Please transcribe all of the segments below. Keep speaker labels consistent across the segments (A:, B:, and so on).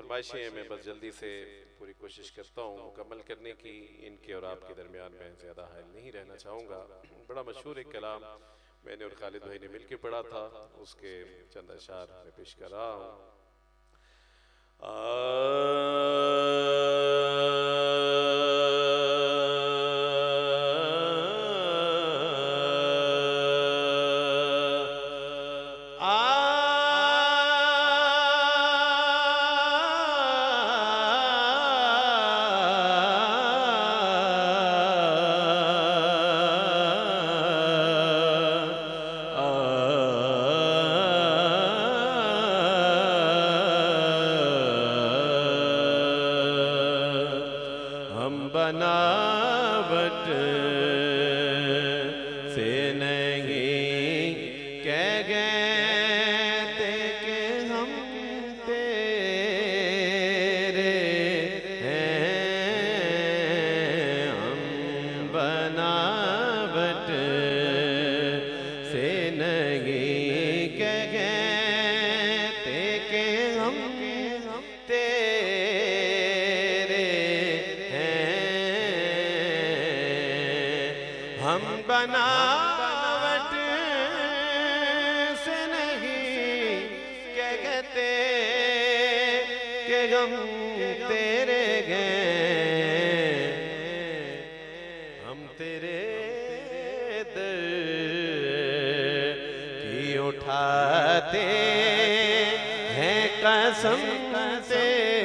A: फरमाइशें मैं बस जल्दी से पूरी कोशिश करता हूँ। मुकम्मल करने की इनके और आपके दरमियान में ज़्यादा हायल नहीं रहना चाहूँगा। बड़ा मशहूर एक कलाम मैंने और खालिद भाई ने मिलकर पढ़ा था, उसके चंद अशार में पेश कर रहा हूँ।
B: कह हम तेरे गए हम तेरे दर की उठाते हैं कसम तेरे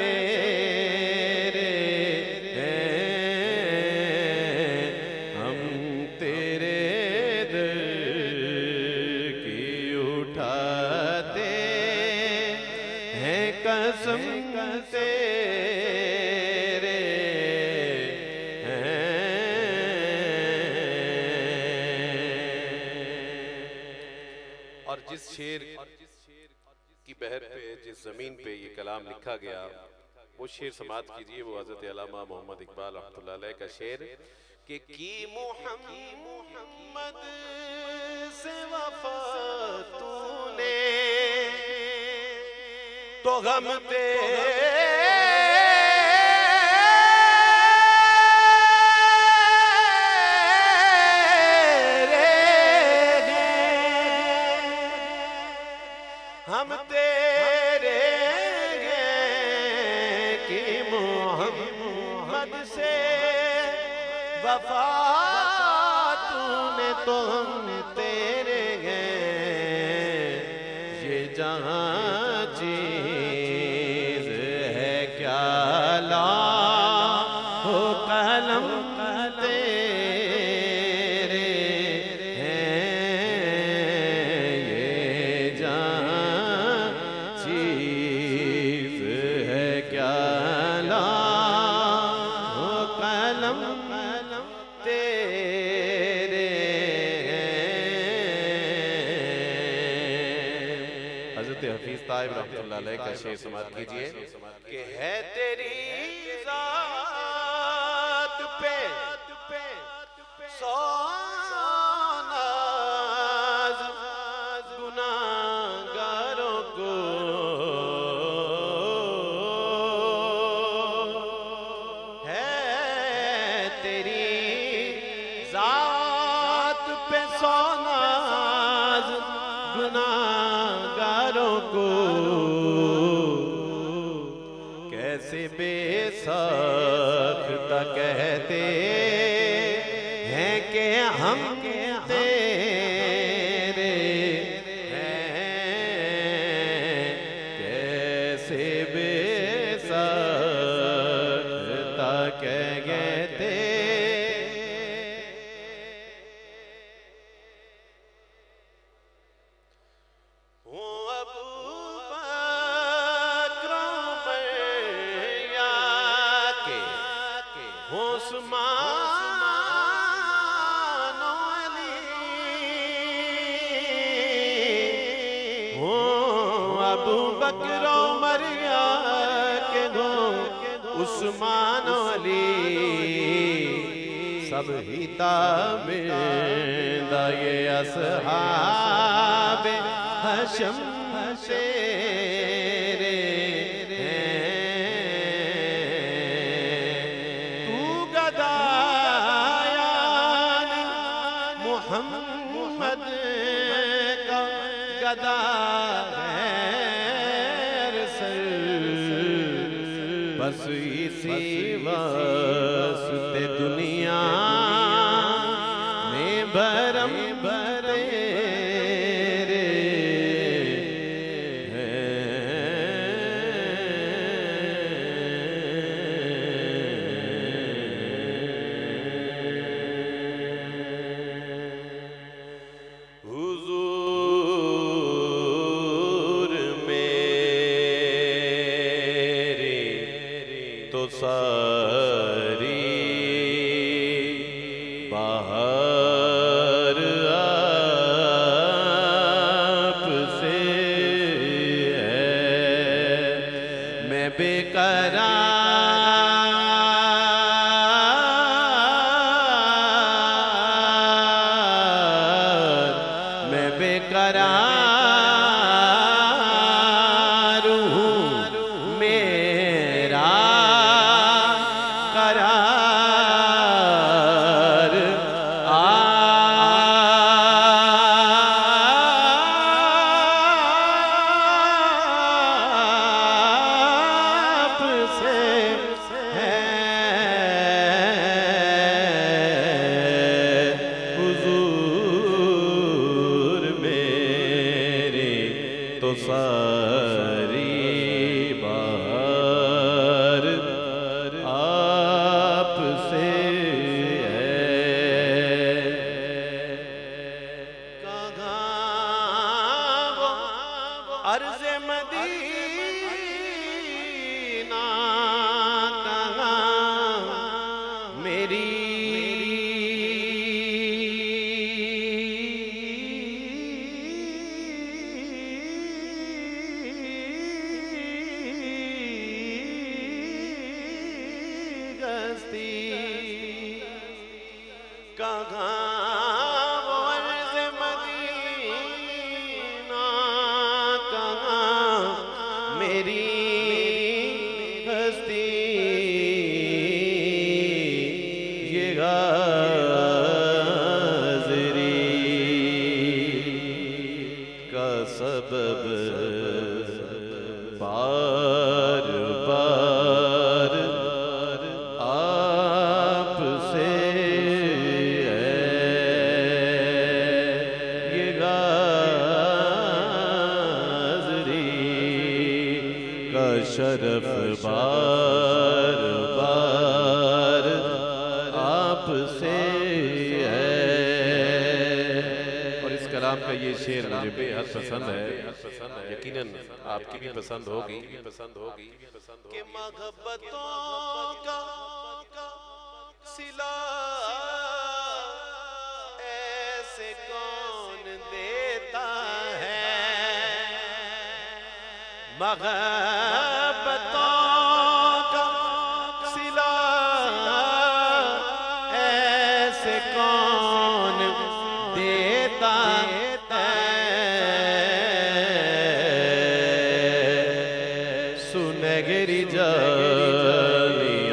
B: हम तेरे दर की उठाते हैं कसम तेरे
A: और जिस शेर की बहर पे, जिस ज़मीन पे ये कलाम लिखा गया, वो शेर समाप्त कीजिए, वो हज़रत अलामा मोहम्मद इकबाल रहमतुल्लाह का शेर कि की मोहम्मद से वफा तूने तो गम तेरे
B: हम तेरे कि मोहम्मद से वफा तूने तो हम तेरे हैं ये जहाँ चीज़ चीज़ है क्या ला हो कलम तेरे
A: हज़रत हफीज ताइब रहमतुल्लाह अलैह का शेर समाप्त कीजिए।
B: कि है तेरी जात पे सोनाज बेसख्ता कहते बकरो मरिया के गो उस्मान अली। सब हिता में दये असहाबे हशम शेरे तू गदाया मोहम्मद का गदा इसी बेकरार। अर्ज मदीना शरफ बार बार आप से है। और इस कलाम का ये शेर मुझे बेहद पसंद है। यकीनन आपकी भी पसंद होगी। पसंद होगी। कि मोहब्बतों का सिला ऐसे कौन देता है? मोहब्बतों জানি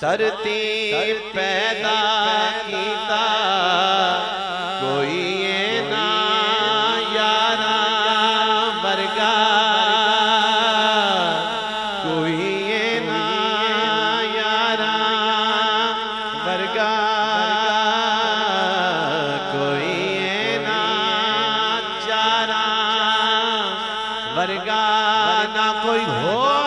B: धरती पैदा किया कोई ना यारा वर्गा कोई ना यारा वर्गा कोई ना चारा वर्गा ना कोई हो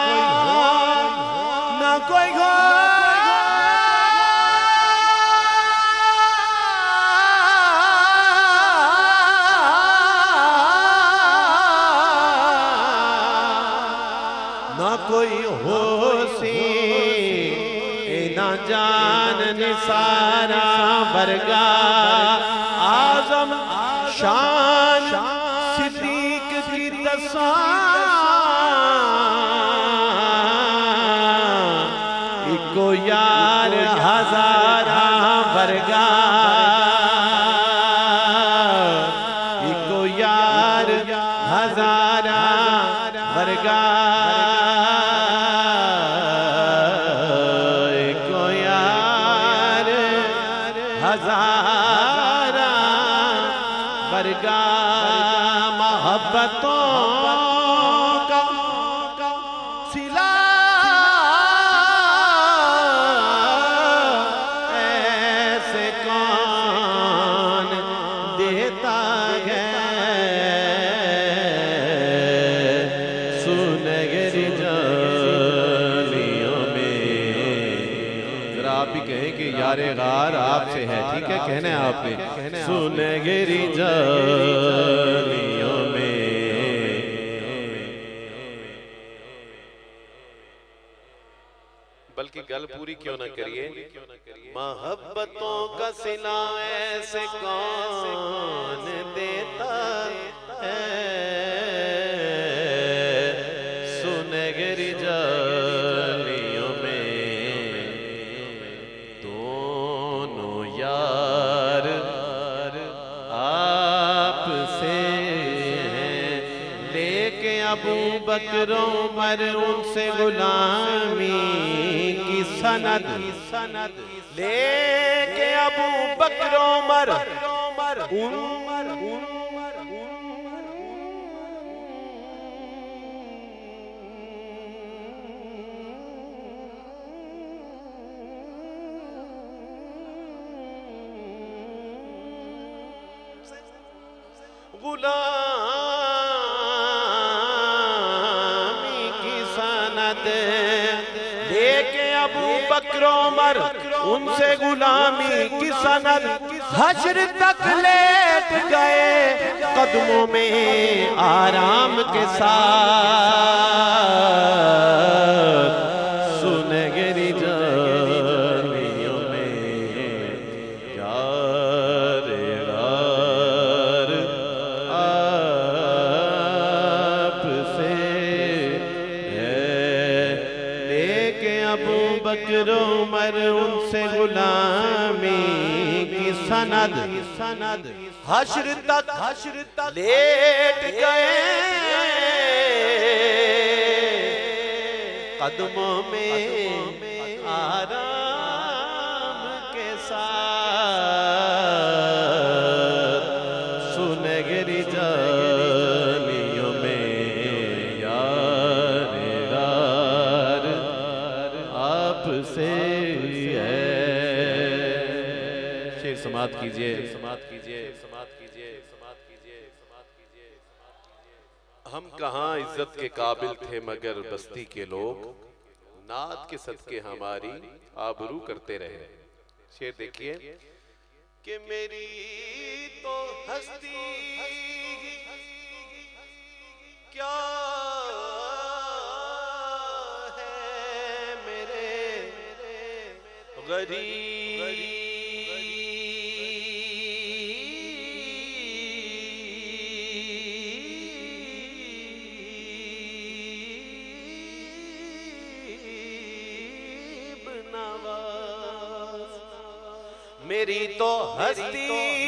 B: वर्गा आज़म शान सिद्दीक
A: की दसा इको या हजारा वर्गा मोहब्बतों आप भी कहें कि यारे गार आपसे है। ठीक है, कहना है आपने सुनहरी जालियों में।
B: बल्कि गल पूरी क्यों ना करिए? मोहब्बतों का सिला ऐसे कौन देता? है बकरो मर उनसे गुलामी की सनद। सनद लेके अबू बकरो मर उन गुलामी उनसे गुलामी की सनद हजर तक लेट गए। कदमों में आराम के साथ। हशर तक हशर तक लेट गए। कदमों में आराम के साथ। कीजिए। समात कीजिए समात कीजिए समात कीजिए समात कीजिए। हम कहाँ इज़्ज़त के काबिल थे मगर बस्ती के लोग? नात के सदके हमारी आबरू करते रहे। शेर देखिए। कि मेरी तो हस्ती क्या है मेरे? गरीब मेरी तो हस्ती